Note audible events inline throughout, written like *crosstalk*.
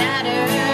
shattered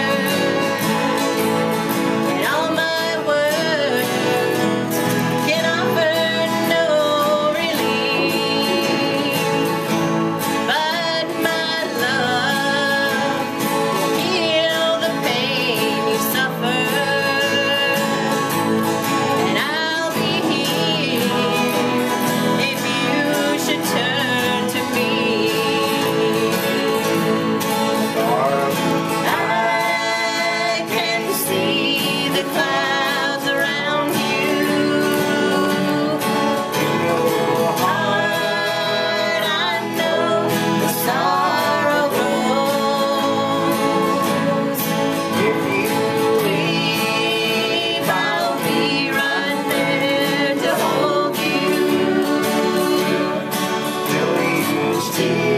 You.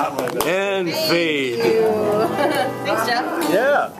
And fade. *laughs* Thanks, Jeff. Yeah.